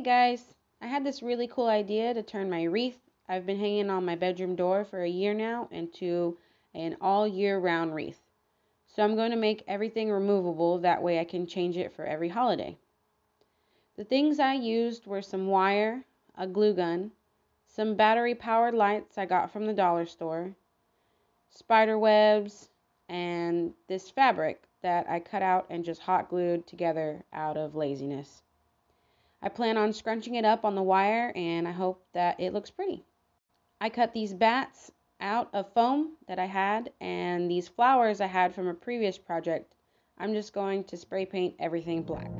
Hey guys, I had this really cool idea to turn my wreath I've been hanging on my bedroom door for a year now into an all year round wreath. So I'm going to make everything removable, that way I can change it for every holiday. The things I used were some wire, a glue gun, some battery powered lights I got from the dollar store, spider webs, and this fabric that I cut out and just hot glued together out of laziness. I plan on scrunching it up on the wire and I hope that it looks pretty. I cut these bats out of foam that I had and these flowers I had from a previous project. I'm just going to spray paint everything black.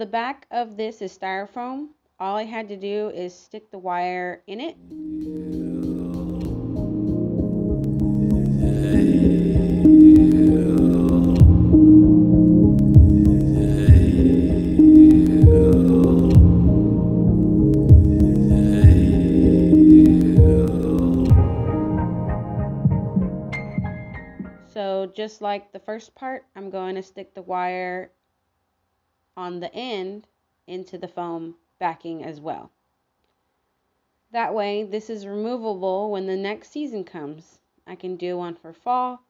The back of this is styrofoam. All I had to do is stick the wire in it. So just like the first part, I'm going to stick the wire on the end into the foam backing as well. That way, this is removable when the next season comes. I can do one for fall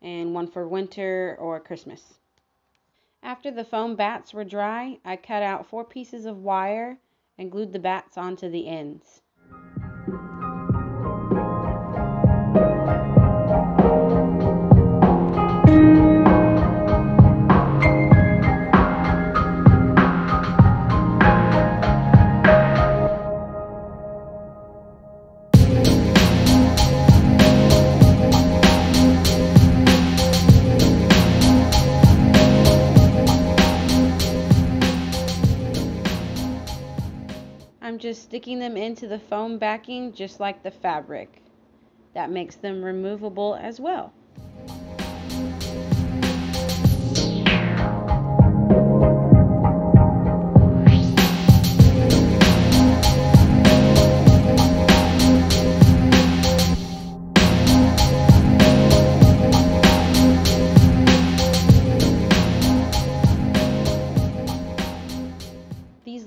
and one for winter or Christmas. After the foam bats were dry, I cut out four pieces of wire and glued the bats onto the ends. Just sticking them into the foam backing just like the fabric. That makes them removable as well.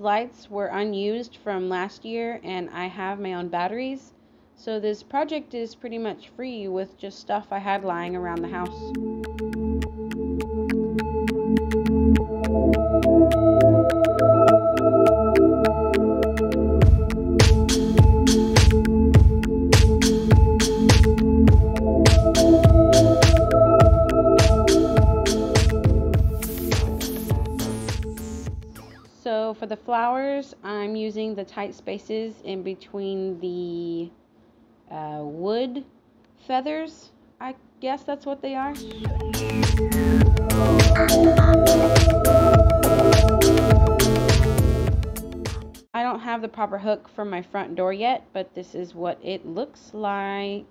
Lights were unused from last year and I have my own batteries. So this project is pretty much free with just stuff I had lying around the house. The flowers, I'm using the tight spaces in between the uh, wood feathers. I guess that's what they are. I don't have the proper hook for my front door yet, but this is what it looks like.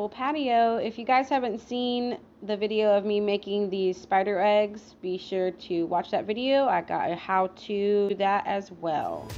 full patio. If you guys haven't seen the video of me making these spider eggs, be sure to watch that video. I got a how to do that as well.